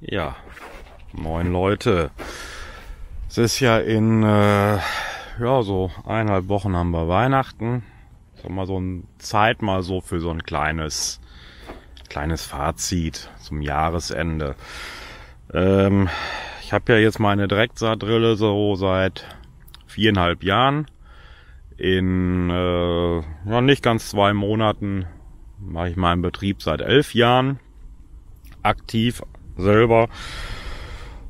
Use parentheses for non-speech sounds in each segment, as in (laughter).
Ja, moin Leute. Es ist ja in, äh, ja, so eineinhalb Wochen haben wir Weihnachten. Sag mal so ein Zeit mal so für so ein kleines, kleines Fazit zum Jahresende. Ähm, ich habe ja jetzt meine Direktsaatrille so seit viereinhalb Jahren. In äh, ja, nicht ganz zwei Monaten mache ich meinen Betrieb seit elf Jahren aktiv selber.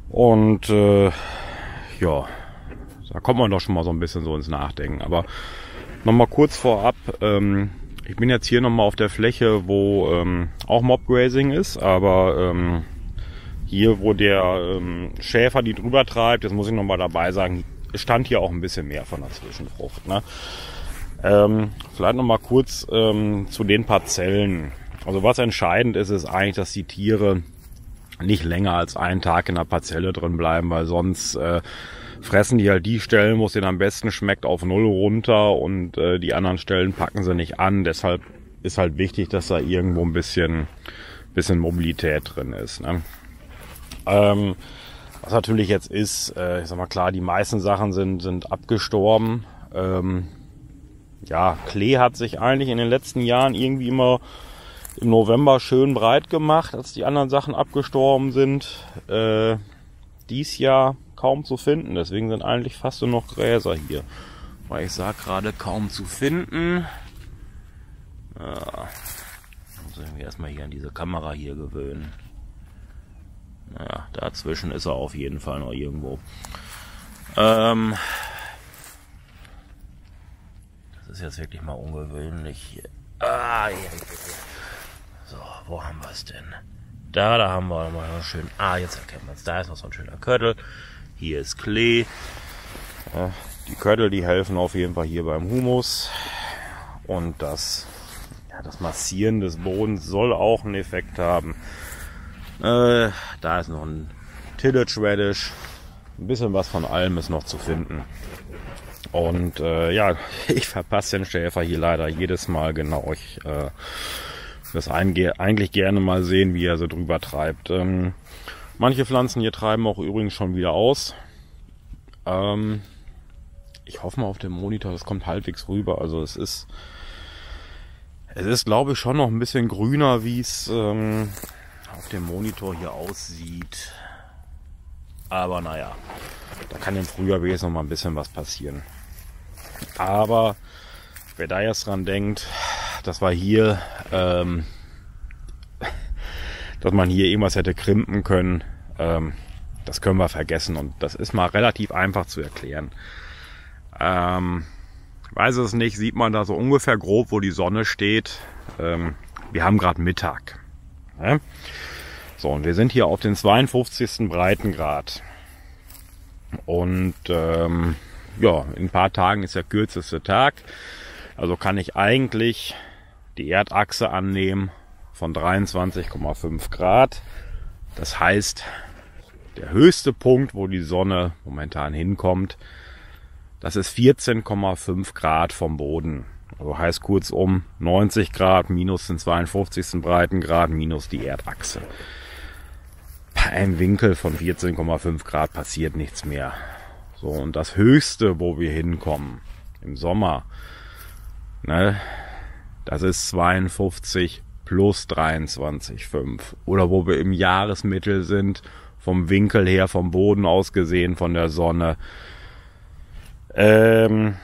Und äh, ja, da kommt man doch schon mal so ein bisschen so ins Nachdenken. Aber nochmal kurz vorab, ähm, ich bin jetzt hier nochmal auf der Fläche, wo ähm, auch Mobgrazing ist, aber ähm, hier, wo der ähm, Schäfer die drüber treibt, das muss ich nochmal dabei sagen, stand hier auch ein bisschen mehr von der Zwischenfrucht. Ne? Ähm, vielleicht nochmal kurz ähm, zu den Parzellen. Also was entscheidend ist, ist eigentlich, dass die Tiere nicht länger als einen Tag in der Parzelle drin bleiben, weil sonst äh, fressen die halt die Stellen, wo es ihnen am besten schmeckt, auf Null runter und äh, die anderen Stellen packen sie nicht an. Deshalb ist halt wichtig, dass da irgendwo ein bisschen, bisschen Mobilität drin ist. Ne? Ähm, was natürlich jetzt ist, äh, ich sag mal klar, die meisten Sachen sind, sind abgestorben. Ähm, ja, Klee hat sich eigentlich in den letzten Jahren irgendwie immer im November schön breit gemacht, als die anderen Sachen abgestorben sind. Äh, dies Jahr kaum zu finden, deswegen sind eigentlich fast nur noch Gräser hier. Weil ich sag gerade kaum zu finden. Ja, muss ich mich erstmal hier an diese Kamera hier gewöhnen. Naja, dazwischen ist er auf jeden Fall noch irgendwo. Ähm, das ist jetzt wirklich mal ungewöhnlich. Ah, ja, ja, ja. So, wo haben wir es denn? Da, da haben wir mal schön. Ah, jetzt erkennt man es. Da ist noch so ein schöner Köttel. Hier ist Klee. Ja, die Köttel, die helfen auf jeden Fall hier beim Humus. Und das, ja, das Massieren des Bodens soll auch einen Effekt haben. Äh, da ist noch ein Tillage Radish. Ein bisschen was von allem ist noch zu finden. Und äh, ja, (laughs) ich verpasse den Schäfer hier leider jedes Mal genau. Ich äh, das eigentlich gerne mal sehen, wie er so drüber treibt. Ähm, manche Pflanzen hier treiben auch übrigens schon wieder aus. Ähm, ich hoffe mal auf dem Monitor, das kommt halbwegs rüber. Also es ist, es ist glaube ich schon noch ein bisschen grüner, wie es ähm, auf dem Monitor hier aussieht. Aber naja, da kann im Frühjahr wenigstens noch mal ein bisschen was passieren. Aber wer da jetzt dran denkt, das war hier, ähm, dass man hier irgendwas hätte krimpen können. Ähm, das können wir vergessen und das ist mal relativ einfach zu erklären. Ähm, weiß es nicht, sieht man da so ungefähr grob, wo die Sonne steht. Ähm, wir haben gerade Mittag. Ne? So, und wir sind hier auf den 52. Breitengrad. Und ähm, ja, in ein paar Tagen ist der kürzeste Tag. Also kann ich eigentlich die Erdachse annehmen von 23,5 Grad. Das heißt, der höchste Punkt, wo die Sonne momentan hinkommt, das ist 14,5 Grad vom Boden. Also heißt kurzum 90 Grad minus den 52. Breitengrad minus die Erdachse. Bei einem Winkel von 14,5 Grad passiert nichts mehr. So, und das höchste, wo wir hinkommen im Sommer, ne, das ist 52 plus 23,5. Oder wo wir im Jahresmittel sind, vom Winkel her, vom Boden aus gesehen, von der Sonne. Ähm,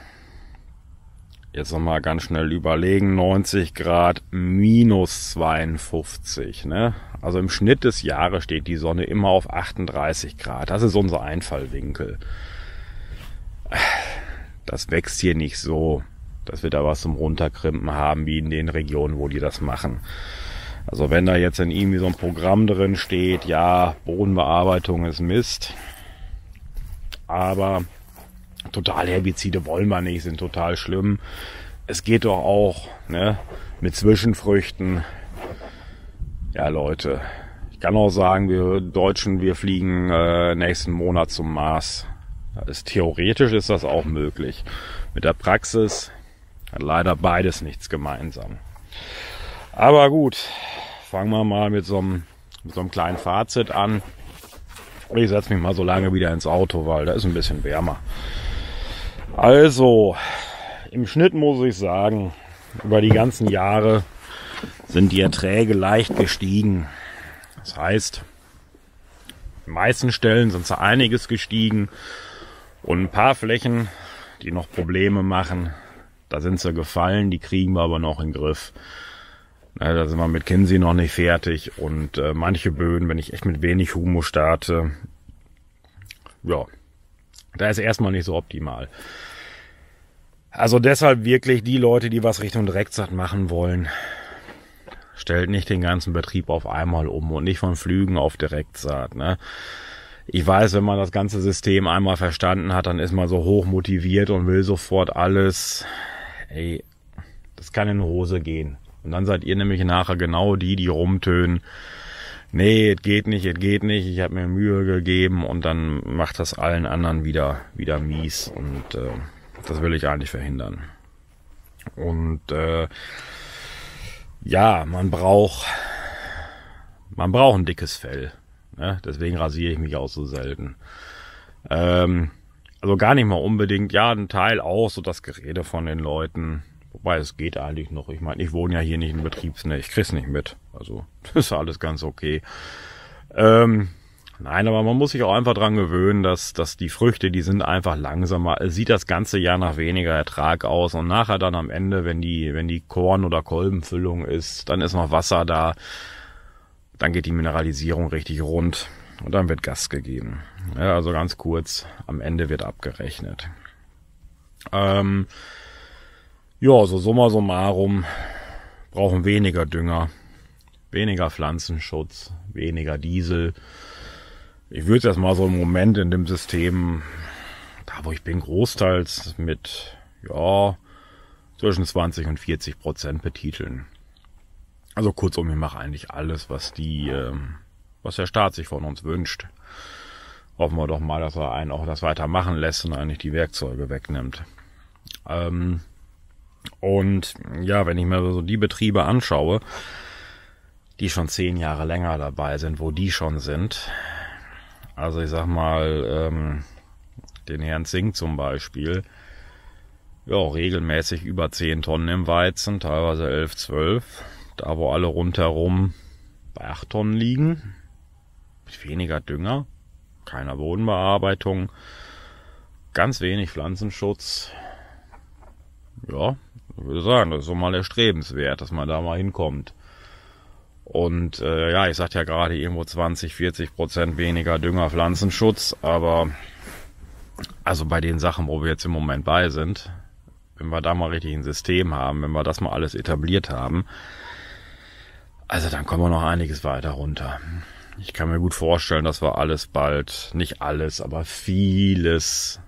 jetzt nochmal ganz schnell überlegen, 90 Grad minus 52. Ne? Also im Schnitt des Jahres steht die Sonne immer auf 38 Grad. Das ist unser Einfallwinkel. Das wächst hier nicht so dass wir da was zum Runterkrimpen haben, wie in den Regionen, wo die das machen. Also wenn da jetzt in irgendwie so ein Programm drin steht, ja, Bodenbearbeitung ist Mist, aber total Herbizide wollen wir nicht, sind total schlimm. Es geht doch auch ne, mit Zwischenfrüchten. Ja, Leute, ich kann auch sagen, wir Deutschen, wir fliegen äh, nächsten Monat zum Mars. Ist, theoretisch ist das auch möglich. Mit der Praxis hat leider beides nichts gemeinsam. Aber gut, fangen wir mal mit so einem mit so einem kleinen Fazit an. Ich setze mich mal so lange wieder ins Auto, weil da ist ein bisschen wärmer. Also, im Schnitt muss ich sagen, über die ganzen Jahre sind die Erträge leicht gestiegen. Das heißt, in meisten Stellen sind sie einiges gestiegen und ein paar Flächen, die noch Probleme machen, da sind sie gefallen, die kriegen wir aber noch in den Griff. Na, da sind wir mit Kinsey noch nicht fertig und äh, manche Böden, wenn ich echt mit wenig Humus starte, ja, da ist erstmal nicht so optimal. Also deshalb wirklich die Leute, die was Richtung Direktsaat machen wollen, stellt nicht den ganzen Betrieb auf einmal um und nicht von Flügen auf Direktsaat. Ne? Ich weiß, wenn man das ganze System einmal verstanden hat, dann ist man so hoch motiviert und will sofort alles. Ey, das kann in Hose gehen. Und dann seid ihr nämlich nachher genau die, die rumtönen. Nee, es geht nicht, es geht nicht, ich habe mir Mühe gegeben und dann macht das allen anderen wieder, wieder mies. Und äh, das will ich eigentlich verhindern. Und äh, ja, man braucht, man braucht ein dickes Fell. Ne? Deswegen rasiere ich mich auch so selten. Ähm, also gar nicht mal unbedingt, ja, ein Teil auch, so das Gerede von den Leuten. Wobei es geht eigentlich noch. Ich meine, ich wohne ja hier nicht in Betriebsnähe, ich krieg's nicht mit. Also, (laughs) das ist alles ganz okay. Ähm, nein, aber man muss sich auch einfach dran gewöhnen, dass, dass die Früchte, die sind einfach langsamer. Es sieht das ganze Jahr nach weniger Ertrag aus und nachher dann am Ende, wenn die, wenn die Korn- oder Kolbenfüllung ist, dann ist noch Wasser da dann geht die Mineralisierung richtig rund und dann wird Gas gegeben. Ja, also ganz kurz, am Ende wird abgerechnet. Ähm, ja, so summa summarum brauchen weniger Dünger, weniger Pflanzenschutz, weniger Diesel. Ich würde das mal so im Moment in dem System, da wo ich bin, großteils mit, ja, zwischen 20 und 40 Prozent betiteln. Also kurzum, ich mache eigentlich alles, was die, ähm, was der Staat sich von uns wünscht. Hoffen wir doch mal, dass er einen auch das weitermachen lässt und eigentlich die Werkzeuge wegnimmt. Ähm, und ja, wenn ich mir so die Betriebe anschaue, die schon zehn Jahre länger dabei sind, wo die schon sind. Also ich sag mal, ähm, den Herrn Zink zum Beispiel, ja, regelmäßig über zehn Tonnen im Weizen, teilweise elf, zwölf da wo alle rundherum bei 8 Tonnen liegen, weniger Dünger, keiner Bodenbearbeitung, ganz wenig Pflanzenschutz. Ja, ich würde sagen, das ist so mal erstrebenswert, dass man da mal hinkommt. Und äh, ja, ich sagte ja gerade irgendwo 20, 40 Prozent weniger Dünger, Pflanzenschutz, aber also bei den Sachen, wo wir jetzt im Moment bei sind, wenn wir da mal richtig ein System haben, wenn wir das mal alles etabliert haben, also dann kommen wir noch einiges weiter runter. Ich kann mir gut vorstellen, dass wir alles bald, nicht alles, aber vieles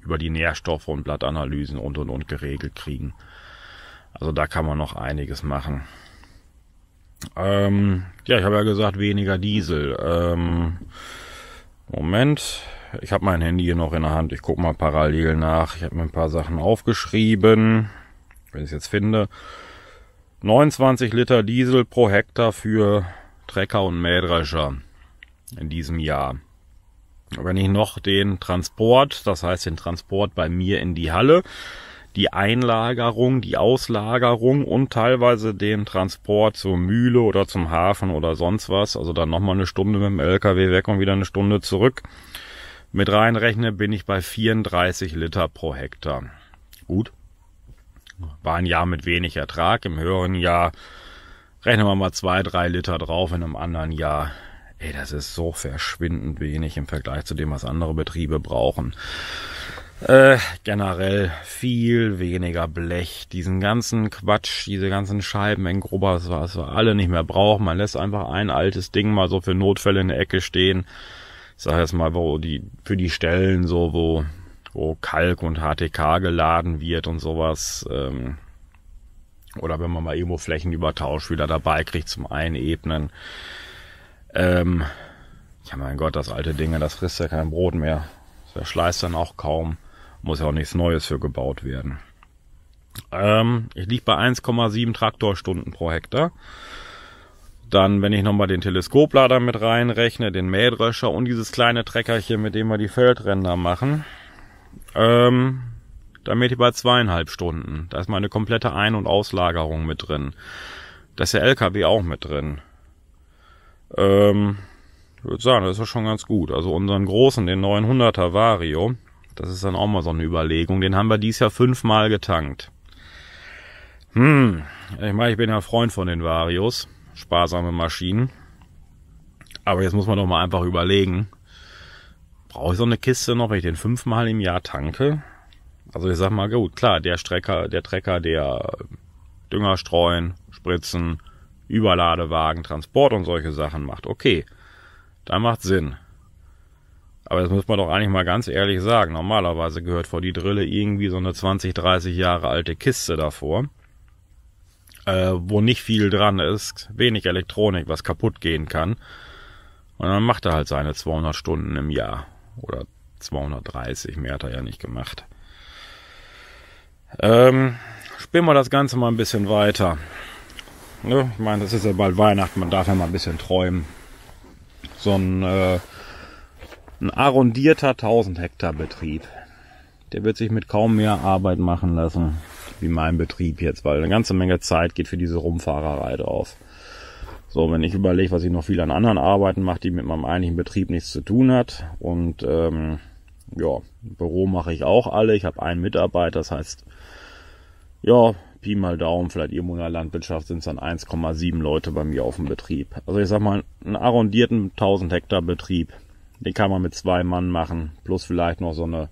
über die Nährstoffe und Blattanalysen und und und geregelt kriegen. Also da kann man noch einiges machen. Ähm, ja, ich habe ja gesagt, weniger Diesel. Ähm, Moment, ich habe mein Handy hier noch in der Hand. Ich gucke mal parallel nach. Ich habe mir ein paar Sachen aufgeschrieben, wenn ich es jetzt finde. 29 Liter Diesel pro Hektar für Trecker und Mähdrescher in diesem Jahr. Wenn ich noch den Transport, das heißt den Transport bei mir in die Halle, die Einlagerung, die Auslagerung und teilweise den Transport zur Mühle oder zum Hafen oder sonst was, also dann nochmal eine Stunde mit dem LKW weg und wieder eine Stunde zurück, mit reinrechne, bin ich bei 34 Liter pro Hektar. Gut, war ein Jahr mit wenig Ertrag. Im höheren Jahr rechnen wir mal zwei, drei Liter drauf. In einem anderen Jahr, ey, das ist so verschwindend wenig im Vergleich zu dem, was andere Betriebe brauchen. Äh, generell viel weniger Blech. Diesen ganzen Quatsch, diese ganzen Scheiben in Grubber, was wir alle nicht mehr brauchen. Man lässt einfach ein altes Ding mal so für Notfälle in der Ecke stehen. Ich sag jetzt mal, wo die, für die Stellen so, wo wo Kalk und HTK geladen wird und sowas. Ähm, oder wenn man mal irgendwo Flächenübertausch wieder dabei kriegt zum Einebnen. Ähm, ja, mein Gott, das alte Ding, das frisst ja kein Brot mehr. Das verschleißt dann auch kaum. Muss ja auch nichts Neues für gebaut werden. Ähm, ich liege bei 1,7 Traktorstunden pro Hektar. Dann, wenn ich nochmal den Teleskoplader mit reinrechne, den Mähdrescher und dieses kleine Treckerchen, mit dem wir die Feldränder machen, ähm, bin ich bei zweieinhalb Stunden. Da ist meine komplette Ein- und Auslagerung mit drin. Da ist der LKW auch mit drin. Ähm, ich würde sagen, das ist schon ganz gut. Also unseren großen, den 900er Vario, das ist dann auch mal so eine Überlegung. Den haben wir dieses Jahr fünfmal getankt. Hm, ich meine, ich bin ja Freund von den Varios sparsame Maschinen. Aber jetzt muss man doch mal einfach überlegen, brauche ich so eine Kiste noch, wenn ich den fünfmal im Jahr tanke? Also ich sag mal, gut, klar, der Strecker, der Trecker, der Dünger streuen, Spritzen, Überladewagen, Transport und solche Sachen macht, okay, da macht Sinn. Aber das muss man doch eigentlich mal ganz ehrlich sagen. Normalerweise gehört vor die Drille irgendwie so eine 20, 30 Jahre alte Kiste davor äh, wo nicht viel dran ist, wenig Elektronik, was kaputt gehen kann. Und dann macht er halt seine 200 Stunden im Jahr. Oder 230, mehr hat er ja nicht gemacht. Ähm, spielen wir das Ganze mal ein bisschen weiter. Ne? Ich meine, das ist ja bald Weihnachten, man darf ja mal ein bisschen träumen. So ein, äh, ein arrondierter 1000 Hektar Betrieb. Der wird sich mit kaum mehr Arbeit machen lassen wie mein Betrieb jetzt, weil eine ganze Menge Zeit geht für diese Rumfahrerei drauf. So, wenn ich überlege, was ich noch viel an anderen Arbeiten mache, die mit meinem eigentlichen Betrieb nichts zu tun hat. Und ähm, ja, Büro mache ich auch alle. Ich habe einen Mitarbeiter, das heißt, ja, Pi mal Daumen, vielleicht irgendwo in der Landwirtschaft sind es dann 1,7 Leute bei mir auf dem Betrieb. Also ich sag mal, einen arrondierten 1000 Hektar Betrieb, den kann man mit zwei Mann machen, plus vielleicht noch so eine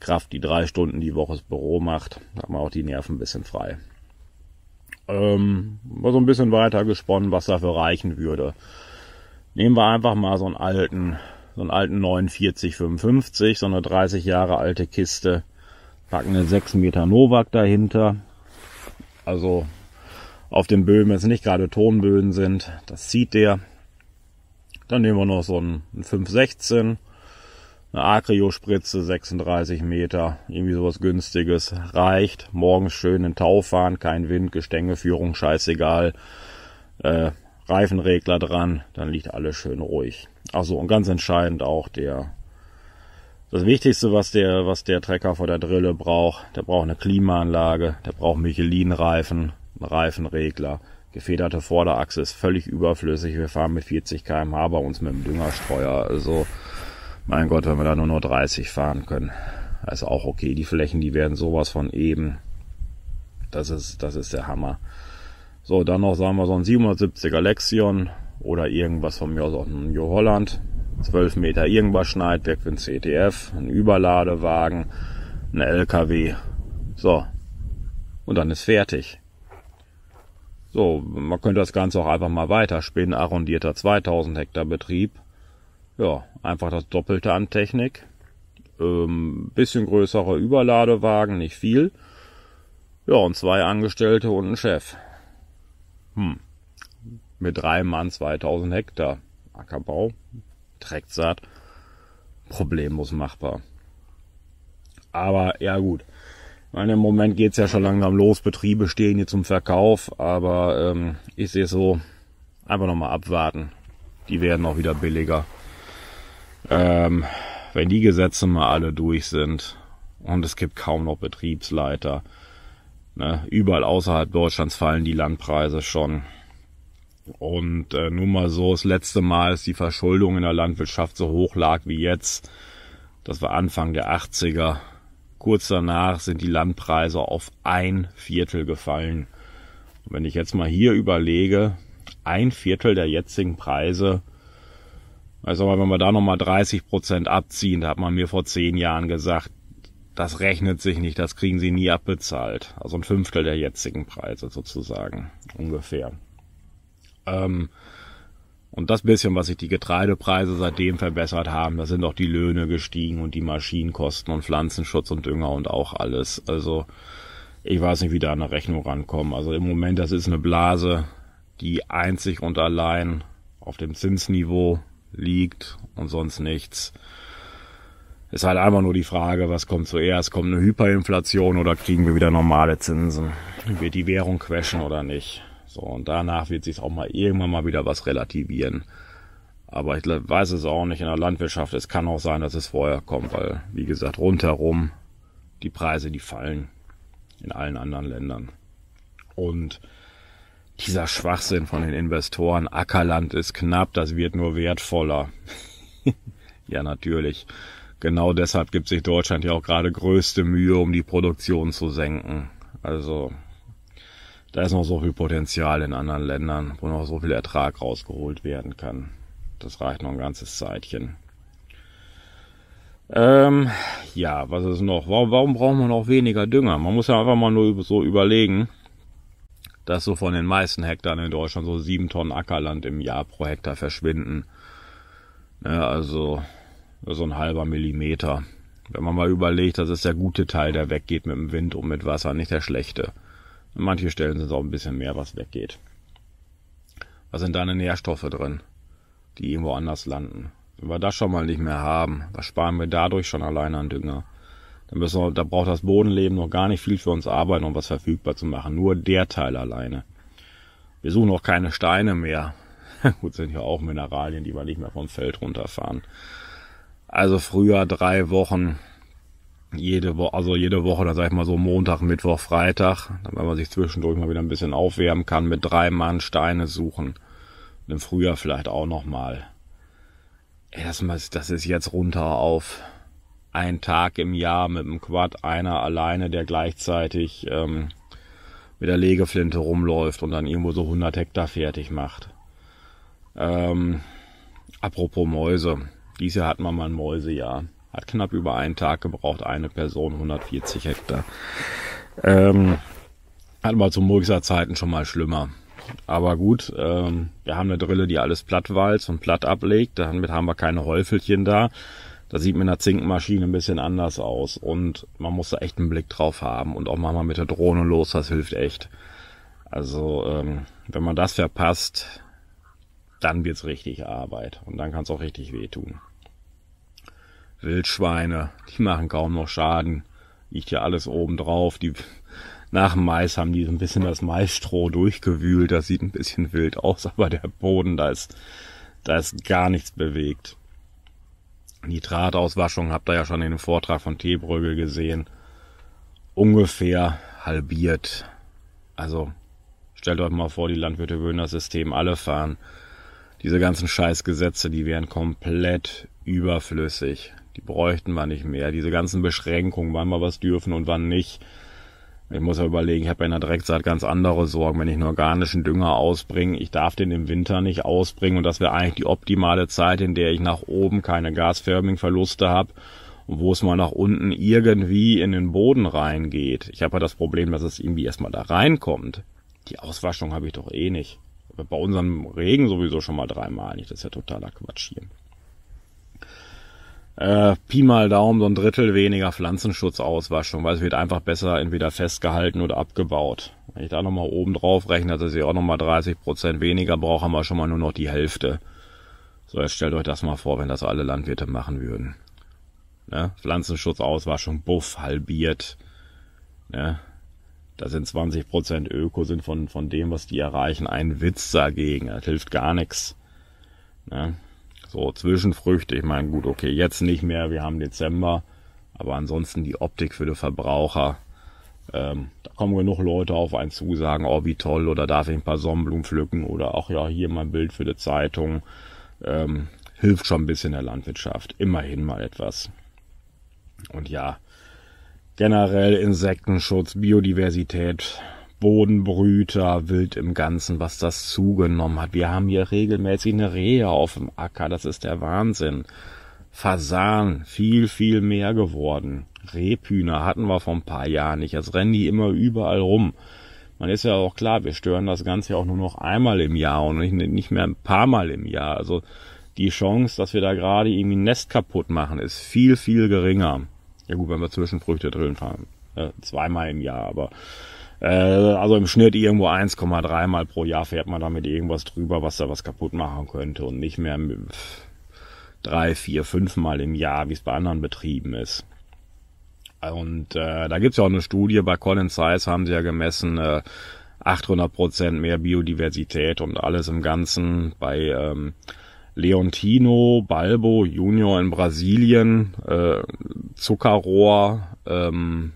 Kraft, die drei Stunden die Woche das Büro macht, hat man auch die Nerven ein bisschen frei. Ähm, mal so ein bisschen weiter gesponnen, was dafür reichen würde. Nehmen wir einfach mal so einen alten, so einen alten 4955, so eine 30 Jahre alte Kiste, packen eine 6 Meter Novak dahinter. Also auf den Böden, wenn es nicht gerade Tonböden sind, das zieht der. Dann nehmen wir noch so einen 516 eine Acrio-Spritze, 36 Meter, irgendwie sowas günstiges, reicht. Morgens schön in Tau fahren, kein Wind, Gestängeführung, scheißegal. Äh, Reifenregler dran, dann liegt alles schön ruhig. Ach so, und ganz entscheidend auch der, das Wichtigste, was der, was der Trecker vor der Drille braucht, der braucht eine Klimaanlage, der braucht Michelin-Reifen, einen Reifenregler. Gefederte Vorderachse ist völlig überflüssig. Wir fahren mit 40 km/h bei uns mit dem Düngerstreuer. Also, mein Gott, wenn wir da nur noch 30 fahren können, ist auch okay. Die Flächen, die werden sowas von eben. Das ist, das ist der Hammer. So, dann noch sagen wir so ein 770er Lexion oder irgendwas von mir aus auch ein New Holland. 12 Meter irgendwas Schneidwerk für ein CTF, ein Überladewagen, ein LKW. So. Und dann ist fertig. So, man könnte das Ganze auch einfach mal weiterspinnen. Arrondierter 2000 Hektar Betrieb. Ja, einfach das Doppelte an Technik. Ähm, bisschen größere Überladewagen, nicht viel. Ja, und zwei Angestellte und ein Chef. Hm. Mit drei Mann 2000 Hektar. Ackerbau. Satt. Problemlos machbar. Aber, ja gut. Meine, im Moment geht's ja schon langsam los. Betriebe stehen hier zum Verkauf. Aber ähm, ich sehe so, einfach nochmal abwarten. Die werden auch wieder billiger. Ähm, wenn die Gesetze mal alle durch sind und es gibt kaum noch Betriebsleiter, ne, überall außerhalb Deutschlands fallen die Landpreise schon. Und äh, nur mal so, das letzte Mal, dass die Verschuldung in der Landwirtschaft so hoch lag wie jetzt, das war Anfang der 80er. Kurz danach sind die Landpreise auf ein Viertel gefallen. Und wenn ich jetzt mal hier überlege, ein Viertel der jetzigen Preise also wenn wir da nochmal 30 Prozent abziehen, da hat man mir vor zehn Jahren gesagt, das rechnet sich nicht, das kriegen sie nie abbezahlt. Also ein Fünftel der jetzigen Preise sozusagen, ungefähr. Ähm, und das bisschen, was sich die Getreidepreise seitdem verbessert haben, da sind auch die Löhne gestiegen und die Maschinenkosten und Pflanzenschutz und Dünger und auch alles. Also ich weiß nicht, wie da eine Rechnung rankommen. Also im Moment, das ist eine Blase, die einzig und allein auf dem Zinsniveau liegt und sonst nichts. Ist halt einfach nur die Frage, was kommt zuerst? Kommt eine Hyperinflation oder kriegen wir wieder normale Zinsen? Wird die Währung quetschen oder nicht? So, und danach wird sich auch mal irgendwann mal wieder was relativieren. Aber ich weiß es auch nicht in der Landwirtschaft. Es kann auch sein, dass es vorher kommt, weil, wie gesagt, rundherum die Preise, die fallen in allen anderen Ländern. Und dieser Schwachsinn von den Investoren, Ackerland ist knapp, das wird nur wertvoller. (laughs) ja, natürlich. Genau deshalb gibt sich Deutschland ja auch gerade größte Mühe, um die Produktion zu senken. Also da ist noch so viel Potenzial in anderen Ländern, wo noch so viel Ertrag rausgeholt werden kann. Das reicht noch ein ganzes Zeitchen. Ähm, ja, was ist noch? Warum, warum brauchen wir noch weniger Dünger? Man muss ja einfach mal nur so überlegen, dass so von den meisten Hektar in Deutschland so sieben Tonnen Ackerland im Jahr pro Hektar verschwinden. Ja, also so ein halber Millimeter. Wenn man mal überlegt, dass es der gute Teil, der weggeht mit dem Wind und mit Wasser, nicht der schlechte. An manchen Stellen sind es auch ein bisschen mehr, was weggeht. Was sind da Nährstoffe drin? die irgendwo anders landen. Wenn wir das schon mal nicht mehr haben, was sparen wir dadurch schon alleine an Dünger? Dann müssen wir, da braucht das Bodenleben noch gar nicht viel für uns arbeiten, um was verfügbar zu machen. Nur der Teil alleine. Wir suchen auch keine Steine mehr. (laughs) Gut, sind ja auch Mineralien, die wir nicht mehr vom Feld runterfahren. Also früher drei Wochen, jede Woche, also jede Woche, da sag ich mal so Montag, Mittwoch, Freitag, damit man sich zwischendurch mal wieder ein bisschen aufwärmen kann, mit drei Mann Steine suchen im Frühjahr vielleicht auch nochmal. Das, das ist jetzt runter auf ein Tag im Jahr mit dem Quad, einer alleine, der gleichzeitig ähm, mit der Legeflinte rumläuft und dann irgendwo so 100 Hektar fertig macht. Ähm, apropos Mäuse. Dieses Jahr hatten wir mal ein Mäusejahr. Hat knapp über einen Tag gebraucht, eine Person, 140 Hektar. Ähm, hatten wir zu Murkser Zeiten schon mal schlimmer. Aber gut, ähm, wir haben eine Drille, die alles platt walzt und platt ablegt. Damit haben wir keine Häufelchen da. Das sieht mit einer Zinkenmaschine ein bisschen anders aus. Und man muss da echt einen Blick drauf haben. Und auch mal mit der Drohne los, das hilft echt. Also, ähm, wenn man das verpasst, dann wird's richtig Arbeit. Und dann kann's auch richtig wehtun. Wildschweine, die machen kaum noch Schaden. Liegt ja alles oben drauf. Die nach dem Mais haben die so ein bisschen das Maisstroh durchgewühlt. Das sieht ein bisschen wild aus, (laughs) aber der Boden, da ist, da ist gar nichts bewegt. Nitratauswaschung habt ihr ja schon in dem Vortrag von Teebrügel gesehen. Ungefähr halbiert. Also stellt euch mal vor, die Landwirte würden das System alle fahren. Diese ganzen Scheißgesetze, die wären komplett überflüssig. Die bräuchten wir nicht mehr. Diese ganzen Beschränkungen, wann wir was dürfen und wann nicht. Ich muss ja überlegen, ich habe in der Direktsaat ganz andere Sorgen, wenn ich einen organischen Dünger ausbringe. Ich darf den im Winter nicht ausbringen und das wäre eigentlich die optimale Zeit, in der ich nach oben keine Gasförming-Verluste habe und wo es mal nach unten irgendwie in den Boden reingeht. Ich habe ja das Problem, dass es irgendwie erstmal da reinkommt. Die Auswaschung habe ich doch eh nicht. Bei unserem Regen sowieso schon mal dreimal nicht. Das ist ja totaler Quatsch hier äh, Pi mal Daumen so ein Drittel weniger Pflanzenschutzauswaschung, weil es wird einfach besser entweder festgehalten oder abgebaut. Wenn ich da nochmal oben drauf rechne, dass ich auch nochmal 30 Prozent weniger brauche, haben wir schon mal nur noch die Hälfte. So, jetzt stellt euch das mal vor, wenn das alle Landwirte machen würden. Ne? Pflanzenschutzauswaschung, buff, halbiert. Ne? Da sind 20 Prozent Öko, sind von, von dem, was die erreichen, ein Witz dagegen. Das hilft gar nichts. Ne? So, Zwischenfrüchte, ich meine, gut, okay, jetzt nicht mehr, wir haben Dezember, aber ansonsten die Optik für den Verbraucher, ähm, da kommen genug Leute auf einen zu, sagen, oh, wie toll, oder darf ich ein paar Sonnenblumen pflücken, oder auch ja, hier mal ein Bild für die Zeitung, ähm, hilft schon ein bisschen der Landwirtschaft, immerhin mal etwas. Und ja, generell Insektenschutz, Biodiversität, Bodenbrüter, Wild im Ganzen, was das zugenommen hat. Wir haben hier regelmäßig eine Rehe auf dem Acker, das ist der Wahnsinn. Fasan, viel, viel mehr geworden. Rebhühner hatten wir vor ein paar Jahren nicht. Jetzt rennen die immer überall rum. Man ist ja auch klar, wir stören das Ganze ja auch nur noch einmal im Jahr und nicht mehr ein paar Mal im Jahr. Also die Chance, dass wir da gerade irgendwie ein Nest kaputt machen, ist viel, viel geringer. Ja gut, wenn wir Zwischenfrüchte drin fahren. Äh, zweimal im Jahr, aber also im Schnitt irgendwo 1,3 Mal pro Jahr fährt man damit irgendwas drüber, was da was kaputt machen könnte und nicht mehr drei, vier, fünf Mal im Jahr, wie es bei anderen Betrieben ist. Und äh, da gibt's ja auch eine Studie, bei Colin Size haben sie ja gemessen, äh, 800 Prozent mehr Biodiversität und alles im Ganzen bei ähm, Leontino Balbo Junior in Brasilien, äh, Zuckerrohr, ähm,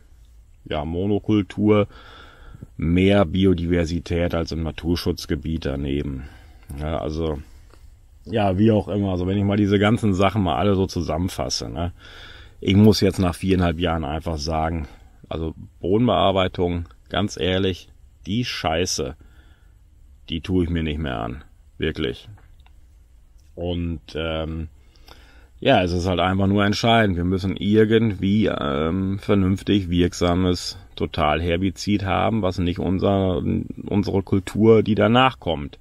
ja, Monokultur, mehr Biodiversität als im Naturschutzgebiet daneben. Ja, also, ja, wie auch immer. Also wenn ich mal diese ganzen Sachen mal alle so zusammenfasse, ne, ich muss jetzt nach viereinhalb Jahren einfach sagen, also Bodenbearbeitung, ganz ehrlich, die Scheiße, die tue ich mir nicht mehr an. Wirklich. Und ähm, ja, es ist halt einfach nur entscheidend. Wir müssen irgendwie ähm, vernünftig wirksames Totalherbizid haben, was nicht unser, unsere Kultur, die danach kommt,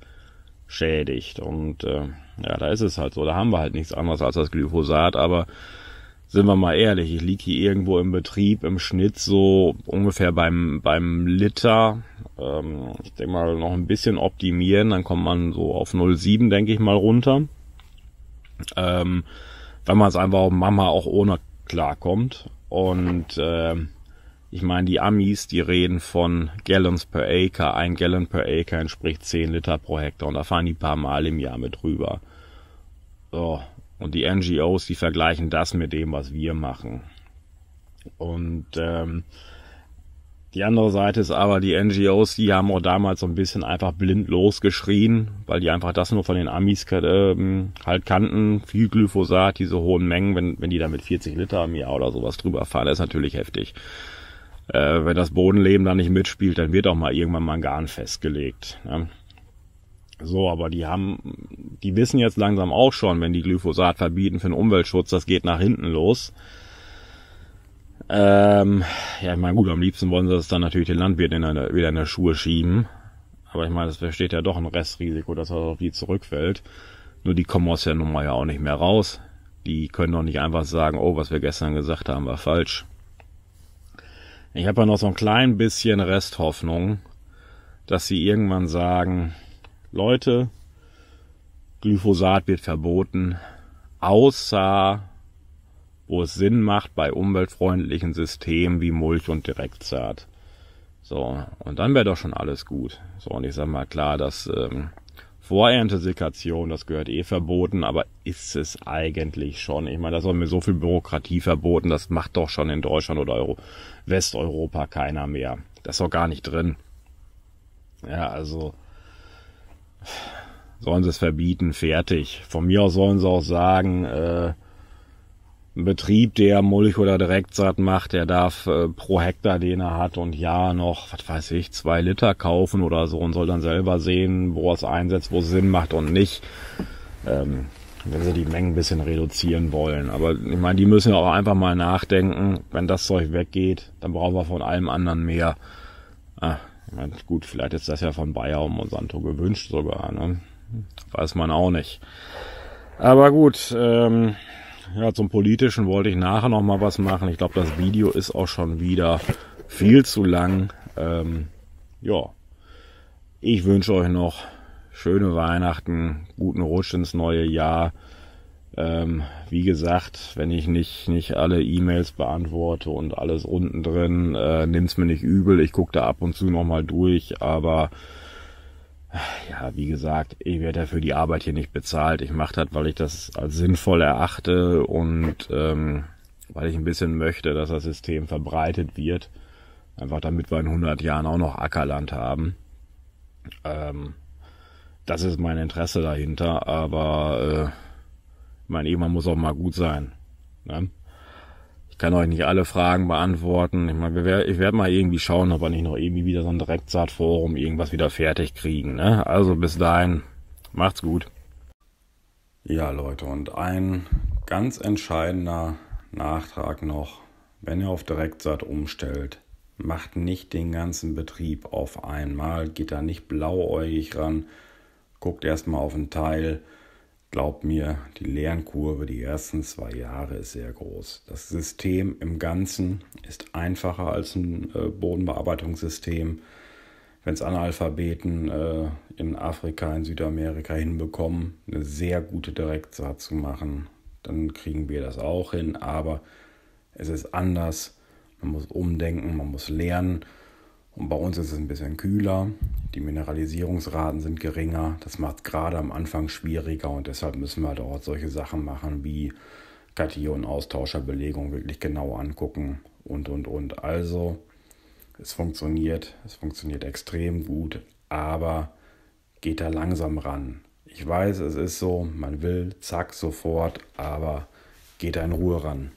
schädigt. Und äh, ja, da ist es halt so. Da haben wir halt nichts anderes als das Glyphosat, aber sind wir mal ehrlich, ich liege hier irgendwo im Betrieb im Schnitt so ungefähr beim, beim Liter. Ähm, ich denke mal noch ein bisschen optimieren, dann kommt man so auf 0,7, denke ich mal, runter. Ähm, wenn man es einfach Mama auch ohne klarkommt. Und äh, ich meine, die Amis, die reden von Gallons per Acre. Ein Gallon per Acre entspricht 10 Liter pro Hektar und da fahren die paar Mal im Jahr mit rüber. So, und die NGOs, die vergleichen das mit dem, was wir machen. Und ähm, die andere Seite ist aber, die NGOs, die haben auch damals so ein bisschen einfach blind losgeschrien, weil die einfach das nur von den Amis ähm, halt kannten. Viel Glyphosat, diese hohen Mengen, wenn, wenn die da mit 40 Liter im Jahr oder sowas drüber fahren, ist natürlich heftig. Äh, wenn das Bodenleben da nicht mitspielt, dann wird auch mal irgendwann Mangan festgelegt. Ne? So, aber die haben, die wissen jetzt langsam auch schon, wenn die Glyphosat verbieten für den Umweltschutz, das geht nach hinten los. Ähm, ja, ich meine, gut, am liebsten wollen sie das dann natürlich den Landwirt in eine, wieder in der Schuhe schieben. Aber ich meine, es besteht ja doch ein Restrisiko, dass er auf die zurückfällt. Nur die kommen aus der Nummer ja auch nicht mehr raus. Die können doch nicht einfach sagen, oh, was wir gestern gesagt haben, war falsch. Ich habe ja noch so ein klein bisschen Resthoffnung, dass sie irgendwann sagen, Leute, Glyphosat wird verboten, außer wo es Sinn macht bei umweltfreundlichen Systemen wie Mulch und Direktsaat. So, und dann wäre doch schon alles gut. So, und ich sag mal klar, dass ähm, Vorerntesikation, das gehört eh verboten, aber ist es eigentlich schon? Ich meine, da soll mir so viel Bürokratie verboten, das macht doch schon in Deutschland oder Euro Westeuropa keiner mehr. Das ist doch gar nicht drin. Ja, also sollen sie es verbieten, fertig. Von mir aus sollen sie auch sagen, äh, Betrieb, der Mulch oder Direktsaat macht, der darf äh, pro Hektar, den er hat und ja noch, was weiß ich, zwei Liter kaufen oder so und soll dann selber sehen, wo er es einsetzt, wo es Sinn macht und nicht. Ähm, wenn sie die Mengen ein bisschen reduzieren wollen. Aber ich meine, die müssen ja auch einfach mal nachdenken, wenn das Zeug weggeht, dann brauchen wir von allem anderen mehr. Ah, ich meine, gut, vielleicht ist das ja von Bayer und Monsanto gewünscht sogar, ne? Weiß man auch nicht. Aber gut, ähm, ja, zum Politischen wollte ich nachher noch mal was machen. Ich glaube, das Video ist auch schon wieder viel zu lang. Ähm, ja, ich wünsche euch noch schöne Weihnachten, guten Rutsch ins neue Jahr. Ähm, wie gesagt, wenn ich nicht, nicht alle E-Mails beantworte und alles unten drin, äh, nimm's mir nicht übel. Ich gucke da ab und zu nochmal durch, aber ja, wie gesagt, ich werde ja für die Arbeit hier nicht bezahlt. Ich mache das, weil ich das als sinnvoll erachte und ähm, weil ich ein bisschen möchte, dass das System verbreitet wird. Einfach damit wir in 100 Jahren auch noch Ackerland haben. Ähm, das ist mein Interesse dahinter, aber äh, ich meine, irgendwann muss auch mal gut sein. Ne? Ich kann euch nicht alle Fragen beantworten. Ich meine, ich werde mal irgendwie schauen, ob wir nicht noch irgendwie wieder so ein Direktsaatforum irgendwas wieder fertig kriegen. Ne? Also bis dahin, macht's gut. Ja, Leute, und ein ganz entscheidender Nachtrag noch. Wenn ihr auf Direktsaat umstellt, macht nicht den ganzen Betrieb auf einmal, geht da nicht blauäugig ran, guckt erstmal auf einen Teil, Glaubt mir, die Lernkurve die ersten zwei Jahre ist sehr groß. Das System im Ganzen ist einfacher als ein äh, Bodenbearbeitungssystem. Wenn es Analphabeten äh, in Afrika, in Südamerika hinbekommen, eine sehr gute Direktsaat zu machen, dann kriegen wir das auch hin. Aber es ist anders. Man muss umdenken, man muss lernen. Und bei uns ist es ein bisschen kühler. Die Mineralisierungsraten sind geringer. Das macht gerade am Anfang schwieriger und deshalb müssen wir dort solche Sachen machen wie Kation-Austauscherbelegung wirklich genau angucken und und und. Also es funktioniert, es funktioniert extrem gut, aber geht da langsam ran. Ich weiß, es ist so, man will zack sofort, aber geht da in Ruhe ran.